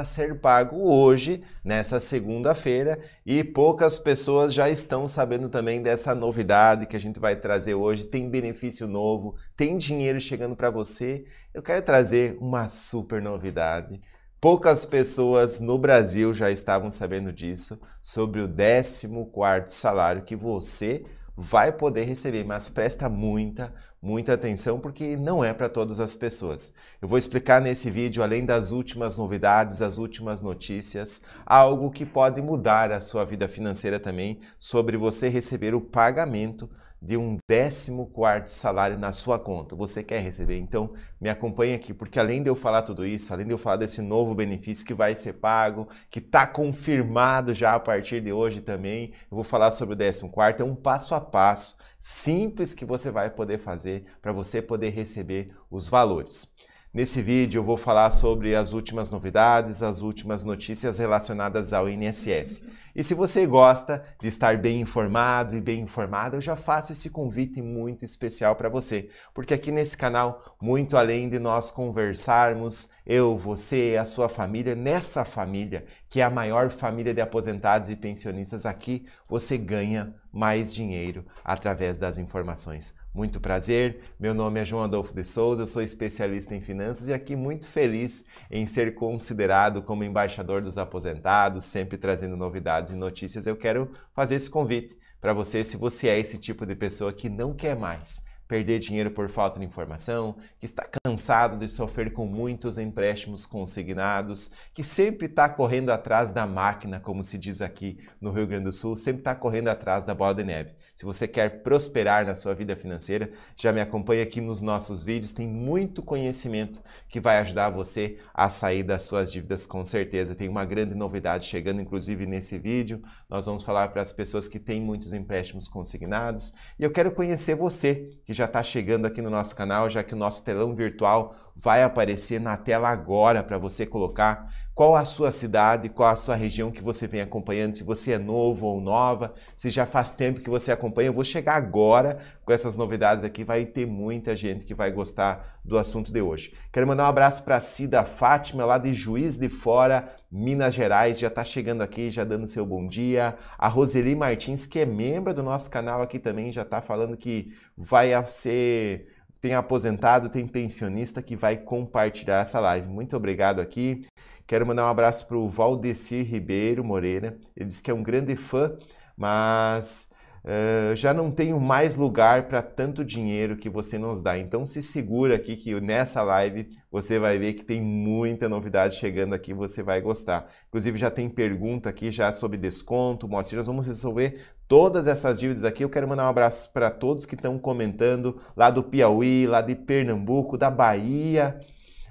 a ser pago hoje, nessa segunda-feira, e poucas pessoas já estão sabendo também dessa novidade que a gente vai trazer hoje. Tem benefício novo, tem dinheiro chegando para você. Eu quero trazer uma super novidade. Poucas pessoas no Brasil já estavam sabendo disso, sobre o 14 salário que você vai poder receber, mas presta muita, muita atenção porque não é para todas as pessoas. Eu vou explicar nesse vídeo, além das últimas novidades, as últimas notícias, algo que pode mudar a sua vida financeira também, sobre você receber o pagamento de um 14 salário na sua conta. Você quer receber? Então, me acompanhe aqui, porque além de eu falar tudo isso, além de eu falar desse novo benefício que vai ser pago, que está confirmado já a partir de hoje também, eu vou falar sobre o 14 é um passo a passo simples que você vai poder fazer para você poder receber os valores. Nesse vídeo eu vou falar sobre as últimas novidades, as últimas notícias relacionadas ao INSS. E se você gosta de estar bem informado e bem informada, eu já faço esse convite muito especial para você, porque aqui nesse canal, muito além de nós conversarmos, eu, você, a sua família, nessa família, que é a maior família de aposentados e pensionistas aqui, você ganha mais dinheiro através das informações. Muito prazer, meu nome é João Adolfo de Souza, eu sou especialista em finanças e aqui muito feliz em ser considerado como embaixador dos aposentados, sempre trazendo novidades e notícias. Eu quero fazer esse convite para você, se você é esse tipo de pessoa que não quer mais perder dinheiro por falta de informação, que está cansado de sofrer com muitos empréstimos consignados, que sempre está correndo atrás da máquina, como se diz aqui no Rio Grande do Sul, sempre está correndo atrás da bola de neve. Se você quer prosperar na sua vida financeira, já me acompanha aqui nos nossos vídeos, tem muito conhecimento que vai ajudar você a sair das suas dívidas com certeza. Tem uma grande novidade chegando, inclusive nesse vídeo. Nós vamos falar para as pessoas que têm muitos empréstimos consignados e eu quero conhecer você que já está chegando aqui no nosso canal, já que o nosso telão virtual vai aparecer na tela agora para você colocar qual a sua cidade, qual a sua região que você vem acompanhando, se você é novo ou nova, se já faz tempo que você acompanha. Eu vou chegar agora com essas novidades aqui, vai ter muita gente que vai gostar do assunto de hoje. Quero mandar um abraço para Cida Fátima, lá de Juiz de Fora, Minas Gerais, já está chegando aqui, já dando seu bom dia. A Roseli Martins, que é membro do nosso canal aqui também, já está falando que vai ser tem aposentado, tem pensionista que vai compartilhar essa live. Muito obrigado aqui. Quero mandar um abraço para o Valdecir Ribeiro Moreira. Ele disse que é um grande fã, mas uh, já não tenho mais lugar para tanto dinheiro que você nos dá. Então se segura aqui que nessa live você vai ver que tem muita novidade chegando aqui, você vai gostar. Inclusive já tem pergunta aqui já sobre desconto, Moacir, nós vamos resolver todas essas dívidas aqui. Eu quero mandar um abraço para todos que estão comentando lá do Piauí, lá de Pernambuco, da Bahia,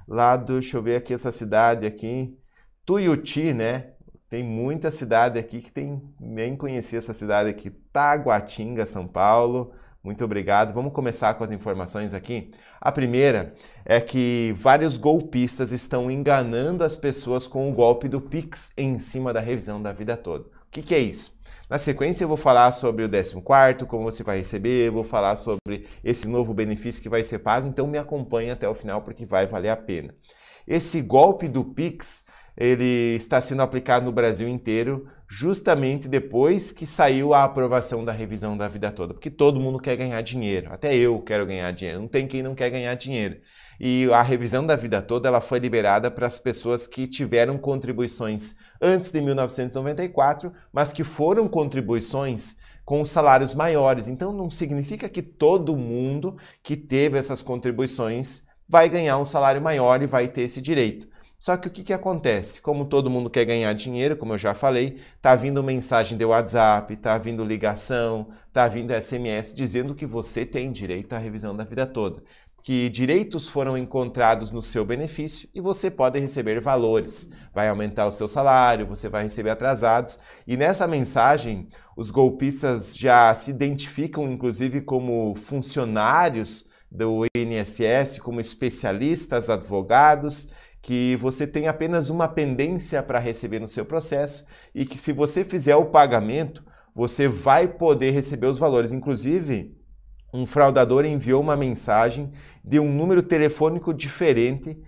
lá do, deixa eu ver aqui essa cidade aqui, Tuiuti, né? Tem muita cidade aqui que tem, nem conheci essa cidade aqui, Taguatinga, São Paulo. Muito obrigado. Vamos começar com as informações aqui. A primeira é que vários golpistas estão enganando as pessoas com o golpe do Pix em cima da revisão da vida toda. O que, que é isso? Na sequência, eu vou falar sobre o 14, como você vai receber, vou falar sobre esse novo benefício que vai ser pago, então me acompanhe até o final porque vai valer a pena. Esse golpe do Pix, ele está sendo aplicado no Brasil inteiro justamente depois que saiu a aprovação da revisão da vida toda, porque todo mundo quer ganhar dinheiro, até eu quero ganhar dinheiro, não tem quem não quer ganhar dinheiro. E a revisão da vida toda ela foi liberada para as pessoas que tiveram contribuições antes de 1994, mas que foram contribuições com salários maiores. Então não significa que todo mundo que teve essas contribuições vai ganhar um salário maior e vai ter esse direito. Só que o que, que acontece? Como todo mundo quer ganhar dinheiro, como eu já falei, tá vindo mensagem de WhatsApp, tá vindo ligação, tá vindo SMS dizendo que você tem direito à revisão da vida toda que direitos foram encontrados no seu benefício e você pode receber valores. Vai aumentar o seu salário, você vai receber atrasados. E nessa mensagem, os golpistas já se identificam, inclusive, como funcionários do INSS, como especialistas, advogados, que você tem apenas uma pendência para receber no seu processo e que, se você fizer o pagamento, você vai poder receber os valores. Inclusive, um fraudador enviou uma mensagem de um número telefônico diferente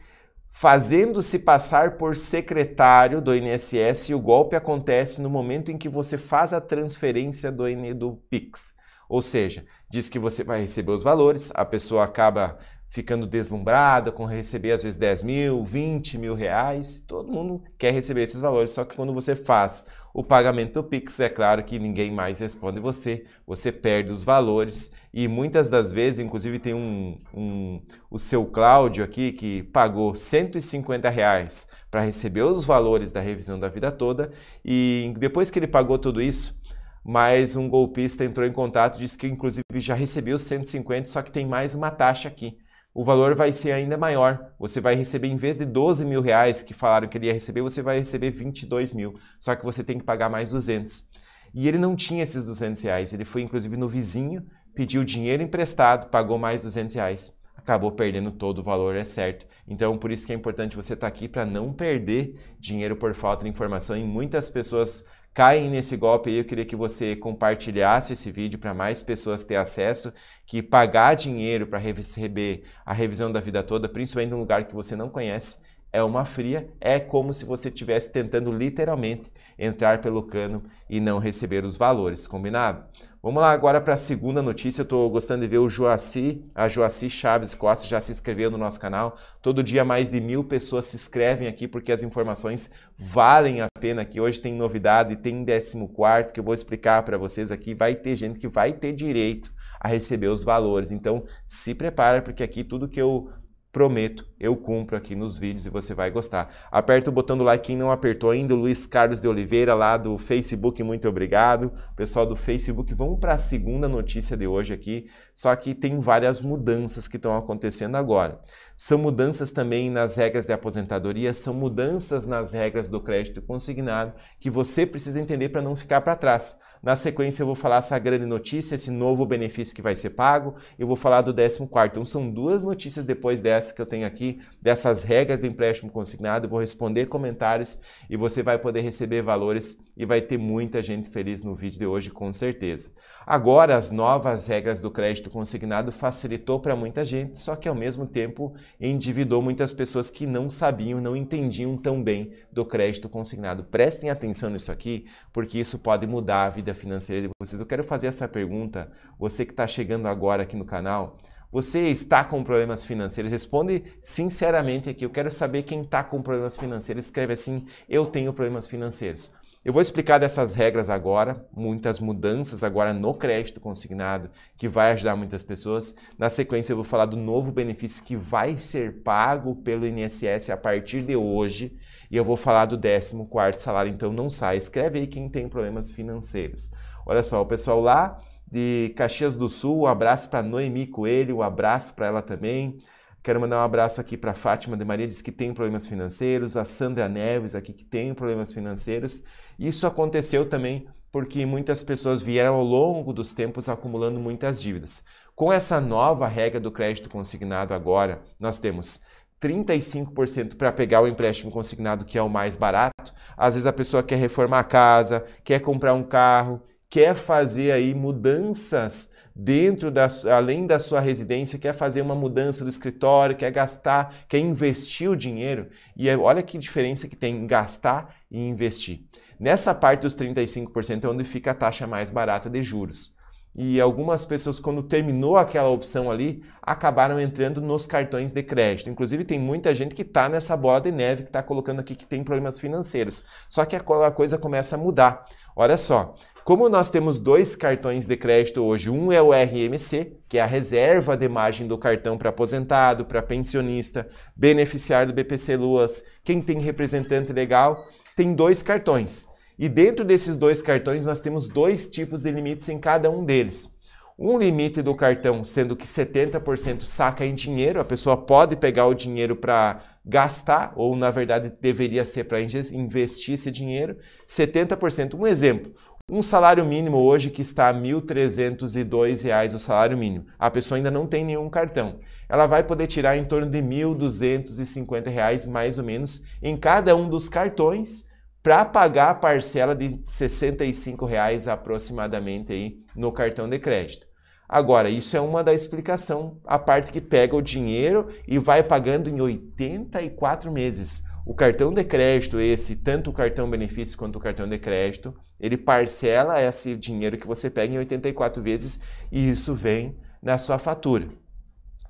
fazendo-se passar por secretário do INSS e o golpe acontece no momento em que você faz a transferência do, do Pix. Ou seja, diz que você vai receber os valores, a pessoa acaba ficando deslumbrada com receber às vezes 10 mil, 20 mil reais. Todo mundo quer receber esses valores, só que quando você faz o pagamento do Pix, é claro que ninguém mais responde você, você perde os valores e muitas das vezes, inclusive tem um, um o seu Cláudio aqui que pagou 150 reais para receber os valores da revisão da vida toda e depois que ele pagou tudo isso, mais um golpista entrou em contato, disse que inclusive já recebeu 150, só que tem mais uma taxa aqui o valor vai ser ainda maior. Você vai receber, em vez de 12 mil reais que falaram que ele ia receber, você vai receber 22 mil. Só que você tem que pagar mais 200. E ele não tinha esses 200 reais. Ele foi, inclusive, no vizinho, pediu dinheiro emprestado, pagou mais 200 reais. Acabou perdendo todo o valor, é certo. Então, por isso que é importante você estar tá aqui para não perder dinheiro por falta de informação. E muitas pessoas caem nesse golpe aí, eu queria que você compartilhasse esse vídeo para mais pessoas ter acesso, que pagar dinheiro para receber a revisão da vida toda, principalmente em um lugar que você não conhece, é uma fria, é como se você estivesse tentando literalmente entrar pelo cano e não receber os valores, combinado? Vamos lá agora para a segunda notícia. Estou gostando de ver o Joaci, a Joaci Chaves Costa já se inscreveu no nosso canal. Todo dia mais de mil pessoas se inscrevem aqui porque as informações valem a pena. Que hoje tem novidade, tem 14 que eu vou explicar para vocês aqui. Vai ter gente que vai ter direito a receber os valores. Então se prepara porque aqui tudo que eu Prometo, eu cumpro aqui nos vídeos e você vai gostar. Aperta o botão do like quem não apertou ainda. Luiz Carlos de Oliveira, lá do Facebook, muito obrigado. Pessoal do Facebook, vamos para a segunda notícia de hoje aqui. Só que tem várias mudanças que estão acontecendo agora. São mudanças também nas regras de aposentadoria, são mudanças nas regras do crédito consignado que você precisa entender para não ficar para trás. Na sequência, eu vou falar essa grande notícia, esse novo benefício que vai ser pago. Eu vou falar do 14. Então, são duas notícias depois dessa que eu tenho aqui, dessas regras de empréstimo consignado. Vou responder comentários e você vai poder receber valores e vai ter muita gente feliz no vídeo de hoje, com certeza. Agora, as novas regras do crédito consignado facilitou para muita gente, só que ao mesmo tempo endividou muitas pessoas que não sabiam, não entendiam tão bem do crédito consignado. Prestem atenção nisso aqui, porque isso pode mudar a vida financeira de vocês. Eu quero fazer essa pergunta, você que está chegando agora aqui no canal, você está com problemas financeiros? Responde sinceramente aqui. Eu quero saber quem está com problemas financeiros. Escreve assim: Eu tenho problemas financeiros. Eu vou explicar dessas regras agora, muitas mudanças agora no crédito consignado, que vai ajudar muitas pessoas. Na sequência, eu vou falar do novo benefício que vai ser pago pelo INSS a partir de hoje. E eu vou falar do 14 salário, então não sai. Escreve aí quem tem problemas financeiros. Olha só, o pessoal lá de Caxias do Sul, um abraço para Noemi Coelho, um abraço para ela também. Quero mandar um abraço aqui para Fátima de Maria, diz que tem problemas financeiros, a Sandra Neves aqui que tem problemas financeiros. Isso aconteceu também porque muitas pessoas vieram ao longo dos tempos acumulando muitas dívidas. Com essa nova regra do crédito consignado agora, nós temos 35% para pegar o empréstimo consignado, que é o mais barato. Às vezes a pessoa quer reformar a casa, quer comprar um carro, quer fazer aí mudanças dentro da além da sua residência, quer fazer uma mudança do escritório, quer gastar, quer investir o dinheiro. E olha que diferença que tem em gastar e investir. Nessa parte dos 35% é onde fica a taxa mais barata de juros e algumas pessoas, quando terminou aquela opção ali, acabaram entrando nos cartões de crédito. Inclusive, tem muita gente que está nessa bola de neve que está colocando aqui que tem problemas financeiros. Só que a coisa começa a mudar. Olha só, como nós temos dois cartões de crédito hoje, um é o RMC, que é a reserva de margem do cartão para aposentado, para pensionista, beneficiário do BPC Luas, quem tem representante legal, tem dois cartões. E dentro desses dois cartões nós temos dois tipos de limites em cada um deles. Um limite do cartão, sendo que 70% saca em dinheiro, a pessoa pode pegar o dinheiro para gastar, ou na verdade deveria ser para investir esse dinheiro. 70%. Um exemplo: um salário mínimo hoje que está a R$ 1.302 o salário mínimo. A pessoa ainda não tem nenhum cartão. Ela vai poder tirar em torno de R$ 1.250 mais ou menos em cada um dos cartões para pagar a parcela de 65 reais aproximadamente aí no cartão de crédito. Agora, isso é uma da explicação, a parte que pega o dinheiro e vai pagando em 84 meses. O cartão de crédito, esse, tanto o cartão benefício quanto o cartão de crédito, ele parcela esse dinheiro que você pega em 84 vezes e isso vem na sua fatura.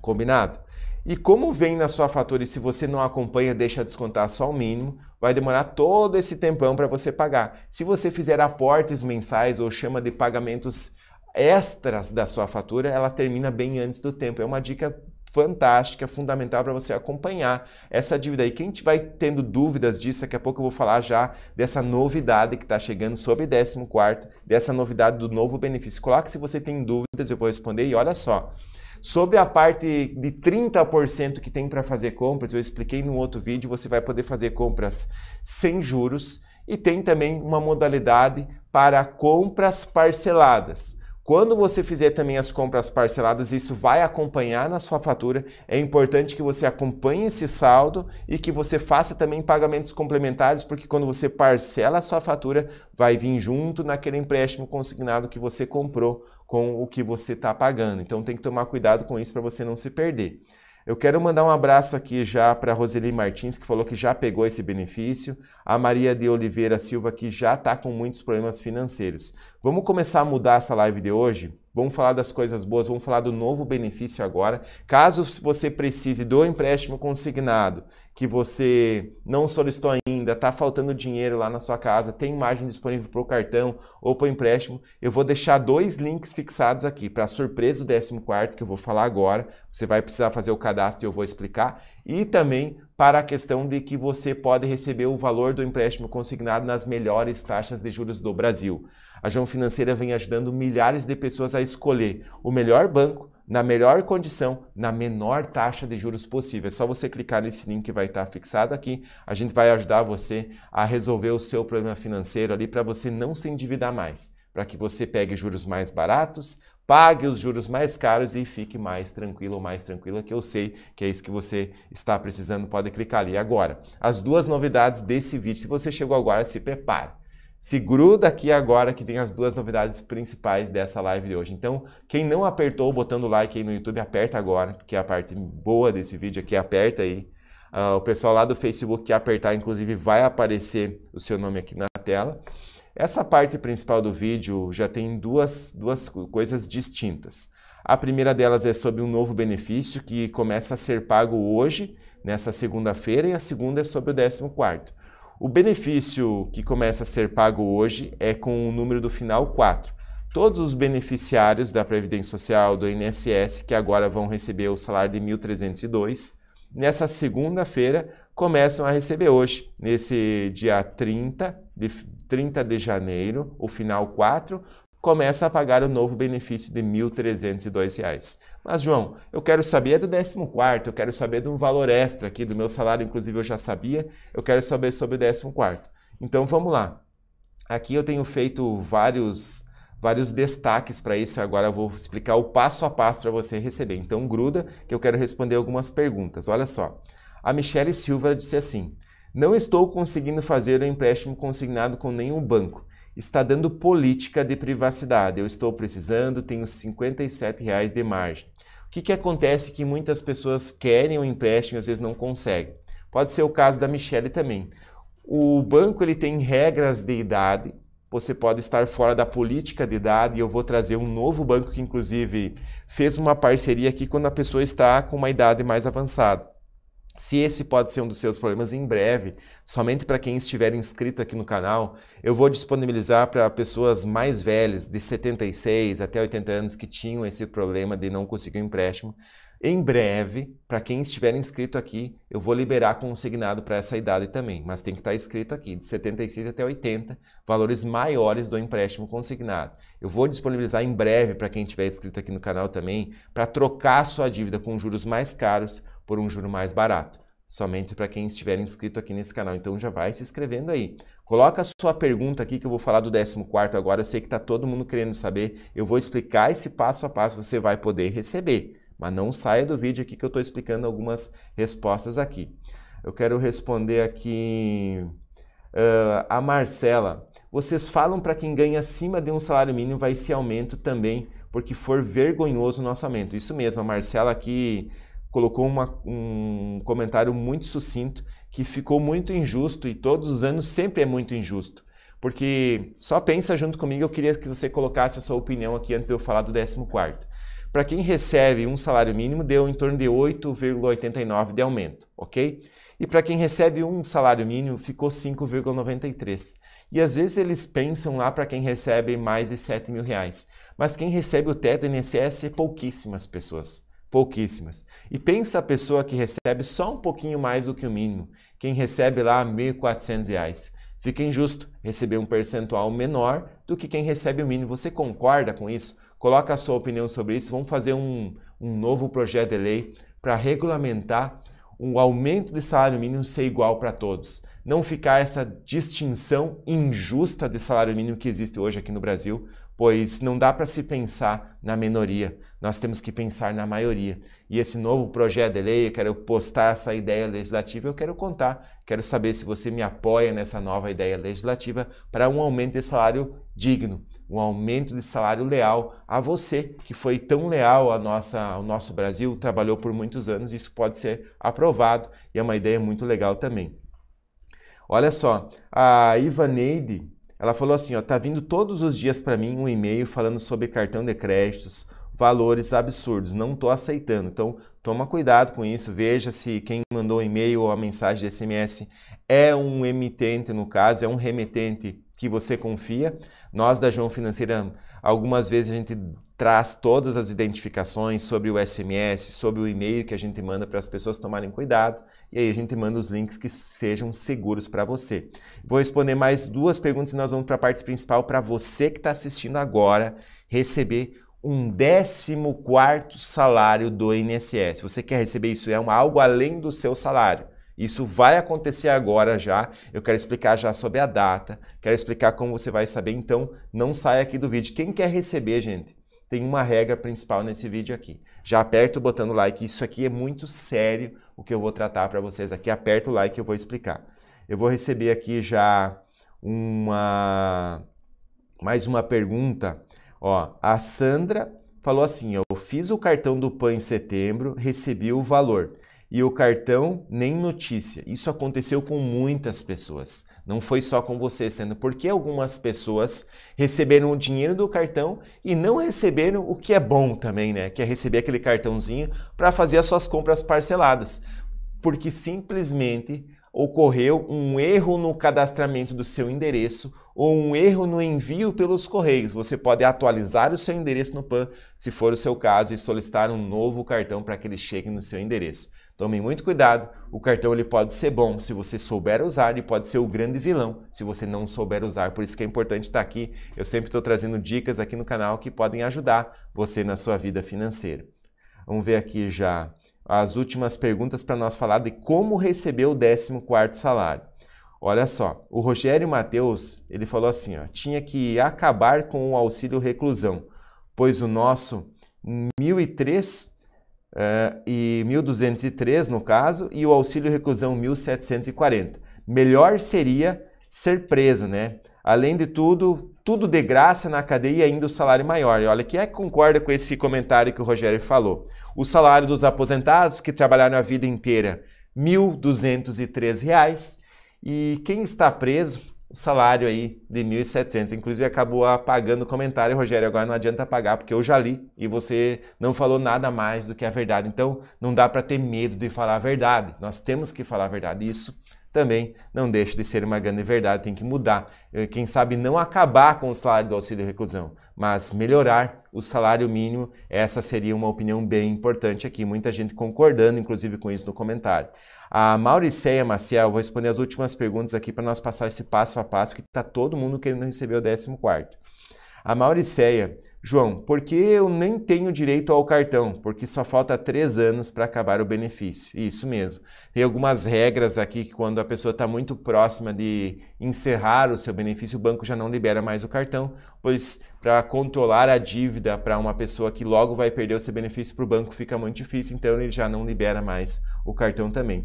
Combinado? E como vem na sua fatura e se você não acompanha, deixa descontar só o mínimo, vai demorar todo esse tempão para você pagar. Se você fizer aportes mensais ou chama de pagamentos extras da sua fatura, ela termina bem antes do tempo. É uma dica fantástica, fundamental para você acompanhar essa dívida. E quem vai tendo dúvidas disso, daqui a pouco eu vou falar já dessa novidade que está chegando sobre 14 dessa novidade do novo benefício. Coloque se você tem dúvidas, eu vou responder. E olha só, Sobre a parte de 30% que tem para fazer compras, eu expliquei no outro vídeo, você vai poder fazer compras sem juros e tem também uma modalidade para compras parceladas. Quando você fizer também as compras parceladas, isso vai acompanhar na sua fatura. É importante que você acompanhe esse saldo e que você faça também pagamentos complementares, porque quando você parcela a sua fatura, vai vir junto naquele empréstimo consignado que você comprou com o que você está pagando. Então tem que tomar cuidado com isso para você não se perder. Eu quero mandar um abraço aqui já para Roseli Martins, que falou que já pegou esse benefício, a Maria de Oliveira Silva, que já está com muitos problemas financeiros. Vamos começar a mudar essa live de hoje? Vamos falar das coisas boas, vamos falar do novo benefício agora. Caso você precise do empréstimo consignado, que você não solicitou ainda, está faltando dinheiro lá na sua casa, tem margem disponível para o cartão ou para o empréstimo, eu vou deixar dois links fixados aqui para surpresa do 14 que eu vou falar agora. Você vai precisar fazer o cadastro e eu vou explicar. E também para a questão de que você pode receber o valor do empréstimo consignado nas melhores taxas de juros do Brasil. A João Financeira vem ajudando milhares de pessoas a escolher o melhor banco, na melhor condição, na menor taxa de juros possível. É só você clicar nesse link que vai estar fixado aqui. A gente vai ajudar você a resolver o seu problema financeiro ali para você não se endividar mais, para que você pegue juros mais baratos, pague os juros mais caros e fique mais tranquilo ou mais tranquila, que eu sei que é isso que você está precisando. Pode clicar ali agora. As duas novidades desse vídeo. Se você chegou agora, se prepare. Se gruda aqui agora que vem as duas novidades principais dessa live de hoje. Então, quem não apertou o botão do like aí no YouTube, aperta agora, porque é a parte boa desse vídeo aqui, aperta aí. Uh, o pessoal lá do Facebook que apertar, inclusive, vai aparecer o seu nome aqui na tela. Essa parte principal do vídeo já tem duas, duas coisas distintas. A primeira delas é sobre um novo benefício que começa a ser pago hoje, nessa segunda-feira, e a segunda é sobre o 14 quarto. O benefício que começa a ser pago hoje é com o número do final 4. Todos os beneficiários da Previdência Social, do INSS, que agora vão receber o salário de 1.302, nessa segunda-feira começam a receber hoje, nesse dia 30 de, 30 de janeiro, o final 4, começa a pagar o novo benefício de R$ 1.302. Mas, João, eu quero saber do 14, eu quero saber de um valor extra aqui do meu salário, inclusive eu já sabia, eu quero saber sobre o 14. Então, vamos lá. Aqui eu tenho feito vários, vários destaques para isso, agora eu vou explicar o passo a passo para você receber. Então, gruda que eu quero responder algumas perguntas. Olha só. A Michele Silva disse assim: Não estou conseguindo fazer o empréstimo consignado com nenhum banco está dando política de privacidade. Eu estou precisando, tenho 57 reais de margem. O que, que acontece que muitas pessoas querem o um empréstimo e às vezes não conseguem? Pode ser o caso da Michelle também. O banco ele tem regras de idade, você pode estar fora da política de idade e eu vou trazer um novo banco que inclusive fez uma parceria aqui quando a pessoa está com uma idade mais avançada. Se esse pode ser um dos seus problemas em breve, somente para quem estiver inscrito aqui no canal, eu vou disponibilizar para pessoas mais velhas, de 76 até 80 anos, que tinham esse problema de não conseguir um empréstimo. Em breve, para quem estiver inscrito aqui, eu vou liberar consignado para essa idade também, mas tem que estar tá escrito aqui, de 76 até 80, valores maiores do empréstimo consignado. Eu vou disponibilizar em breve para quem estiver inscrito aqui no canal também, para trocar sua dívida com juros mais caros por um juro mais barato. Somente para quem estiver inscrito aqui nesse canal. Então já vai se inscrevendo aí. Coloca a sua pergunta aqui que eu vou falar do 14 agora. Eu sei que está todo mundo querendo saber. Eu vou explicar esse passo a passo, você vai poder receber. Mas não saia do vídeo aqui que eu estou explicando algumas respostas aqui. Eu quero responder aqui uh, a Marcela. Vocês falam para quem ganha acima de um salário mínimo vai esse aumento também porque for vergonhoso o nosso aumento. Isso mesmo, a Marcela aqui colocou uma, um comentário muito sucinto que ficou muito injusto e todos os anos sempre é muito injusto. Porque só pensa junto comigo, eu queria que você colocasse a sua opinião aqui antes de eu falar do 14 quarto. Para quem recebe um salário mínimo, deu em torno de 8,89 de aumento, ok? E para quem recebe um salário mínimo, ficou 5,93. E às vezes eles pensam lá para quem recebe mais de 7 mil reais. Mas quem recebe o teto INSS é pouquíssimas pessoas. Pouquíssimas. E pensa a pessoa que recebe só um pouquinho mais do que o mínimo. Quem recebe lá R$ 1.400. Fica injusto receber um percentual menor do que quem recebe o mínimo. Você concorda com isso? Coloca a sua opinião sobre isso. Vamos fazer um, um novo projeto de lei para regulamentar um aumento de salário mínimo ser igual para todos. Não ficar essa distinção injusta de salário mínimo que existe hoje aqui no Brasil, pois não dá para se pensar na minoria, nós temos que pensar na maioria. E esse novo projeto de lei, eu quero postar essa ideia legislativa, eu quero contar, quero saber se você me apoia nessa nova ideia legislativa para um aumento de salário digno, um aumento de salário leal a você, que foi tão leal à nossa, ao nosso Brasil, trabalhou por muitos anos, isso pode ser aprovado e é uma ideia muito legal também. Olha só, a Ivaneide ela falou assim, ó, tá vindo todos os dias para mim um e-mail falando sobre cartão de créditos, valores absurdos, não tô aceitando. Então, toma cuidado com isso, veja se quem mandou o e-mail ou a mensagem de SMS é um emitente, no caso, é um remetente que você confia. Nós da João Financeira, algumas vezes a gente traz todas as identificações sobre o SMS, sobre o e-mail que a gente manda para as pessoas tomarem cuidado e aí a gente manda os links que sejam seguros para você. Vou responder mais duas perguntas e nós vamos para a parte principal para você que está assistindo agora receber um 14 salário do INSS. Você quer receber isso? É algo além do seu salário. Isso vai acontecer agora já. Eu quero explicar já sobre a data, quero explicar como você vai saber. Então, não saia aqui do vídeo. Quem quer receber, gente, tem uma regra principal nesse vídeo aqui. Já aperta o botão do like. Isso aqui é muito sério o que eu vou tratar para vocês aqui. Aperta o like eu vou explicar. Eu vou receber aqui já uma mais uma pergunta. Ó, a Sandra falou assim: eu fiz o cartão do PAN em setembro, recebi o valor e o cartão nem notícia. Isso aconteceu com muitas pessoas. Não foi só com você, sendo porque algumas pessoas receberam o dinheiro do cartão e não receberam o que é bom também, né? Que é receber aquele cartãozinho para fazer as suas compras parceladas. Porque simplesmente ocorreu um erro no cadastramento do seu endereço ou um erro no envio pelos correios. Você pode atualizar o seu endereço no PAN, se for o seu caso, e solicitar um novo cartão para que ele chegue no seu endereço. Tomem muito cuidado, o cartão ele pode ser bom se você souber usar e pode ser o grande vilão se você não souber usar. Por isso que é importante estar aqui. Eu sempre estou trazendo dicas aqui no canal que podem ajudar você na sua vida financeira. Vamos ver aqui já as últimas perguntas para nós falar de como receber o 14º salário. Olha só, o Rogério Mateus, ele falou assim, ó, tinha que acabar com o auxílio reclusão, pois o nosso 1003 uh, e 1.203 no caso, e o auxílio reclusão 1.740. Melhor seria ser preso, né? Além de tudo, tudo de graça na cadeia e ainda o salário maior. E olha, quem é concorda com esse comentário que o Rogério falou? O salário dos aposentados que trabalharam a vida inteira, R$ 1.203. E quem está preso, o salário aí de 1.700. Inclusive acabou apagando o comentário, Rogério, agora não adianta apagar porque eu já li e você não falou nada mais do que a verdade. Então não dá para ter medo de falar a verdade. Nós temos que falar a verdade. Isso também não deixa de ser uma grande verdade, tem que mudar. Eh, quem sabe não acabar com o salário do auxílio reclusão, mas melhorar o salário mínimo, essa seria uma opinião bem importante aqui. Muita gente concordando, inclusive, com isso no comentário. A Mauriceia Maciel, vou responder as últimas perguntas aqui para nós passar esse passo a passo, que está todo mundo querendo receber o 14 quarto. A Mauriceia João, por que eu nem tenho direito ao cartão? Porque só falta três anos para acabar o benefício. Isso mesmo. Tem algumas regras aqui que quando a pessoa está muito próxima de encerrar o seu benefício, o banco já não libera mais o cartão, pois para controlar a dívida para uma pessoa que logo vai perder o seu benefício para o banco fica muito difícil, então ele já não libera mais o cartão também.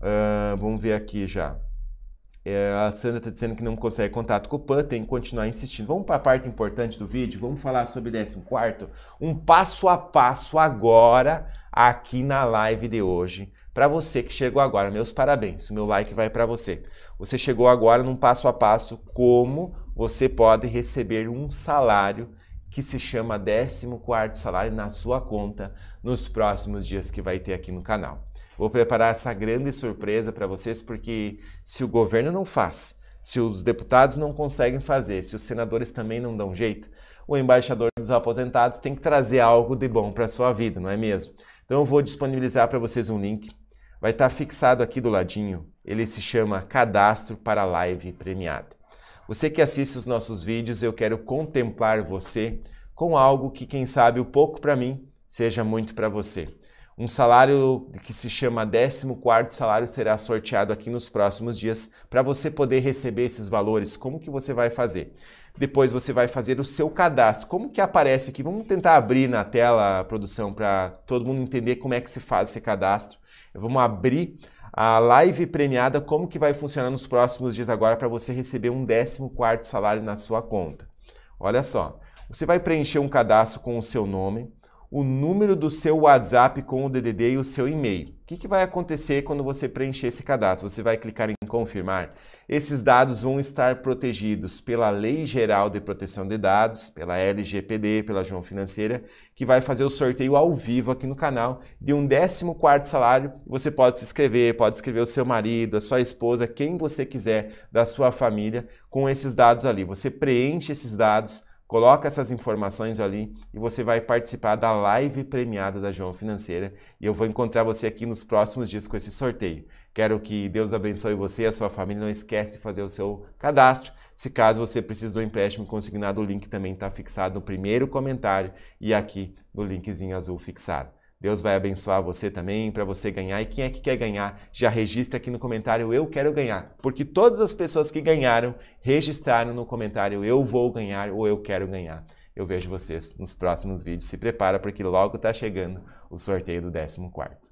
Uh, vamos ver aqui já. É, a Sandra está dizendo que não consegue contato com o PAN, tem que continuar insistindo. Vamos para a parte importante do vídeo, vamos falar sobre 14 um passo a passo agora, aqui na live de hoje. Para você que chegou agora, meus parabéns, o meu like vai para você. Você chegou agora num passo a passo como você pode receber um salário que se chama 14 salário na sua conta nos próximos dias que vai ter aqui no canal. Vou preparar essa grande surpresa para vocês, porque se o governo não faz, se os deputados não conseguem fazer, se os senadores também não dão jeito, o embaixador dos aposentados tem que trazer algo de bom para a sua vida, não é mesmo? Então eu vou disponibilizar para vocês um link, vai estar tá fixado aqui do ladinho, ele se chama Cadastro para Live Premiada. Você que assiste os nossos vídeos, eu quero contemplar você com algo que, quem sabe, o pouco para mim seja muito para você. Um salário que se chama 14 salário será sorteado aqui nos próximos dias para você poder receber esses valores. Como que você vai fazer? Depois você vai fazer o seu cadastro. Como que aparece aqui? Vamos tentar abrir na tela a produção para todo mundo entender como é que se faz esse cadastro. Vamos abrir a live premiada, como que vai funcionar nos próximos dias agora para você receber um 14 salário na sua conta. Olha só, você vai preencher um cadastro com o seu nome, o número do seu WhatsApp com o DDD e o seu e-mail. O que, que, vai acontecer quando você preencher esse cadastro? Você vai clicar em confirmar. Esses dados vão estar protegidos pela Lei Geral de Proteção de Dados, pela LGPD, pela João Financeira, que vai fazer o sorteio ao vivo aqui no canal de um 14 salário. Você pode se inscrever, pode escrever o seu marido, a sua esposa, quem você quiser da sua família com esses dados ali. Você preenche esses dados Coloca essas informações ali e você vai participar da live premiada da João Financeira e eu vou encontrar você aqui nos próximos dias com esse sorteio. Quero que Deus abençoe você e a sua família. Não esquece de fazer o seu cadastro. Se caso você precisa do empréstimo consignado, o link também está fixado no primeiro comentário e aqui no linkzinho azul fixado. Deus vai abençoar você também para você ganhar. E quem é que quer ganhar, já registra aqui no comentário eu quero ganhar, porque todas as pessoas que ganharam registraram no comentário eu vou ganhar ou eu quero ganhar. Eu vejo vocês nos próximos vídeos. Se prepara porque logo está chegando o sorteio do 14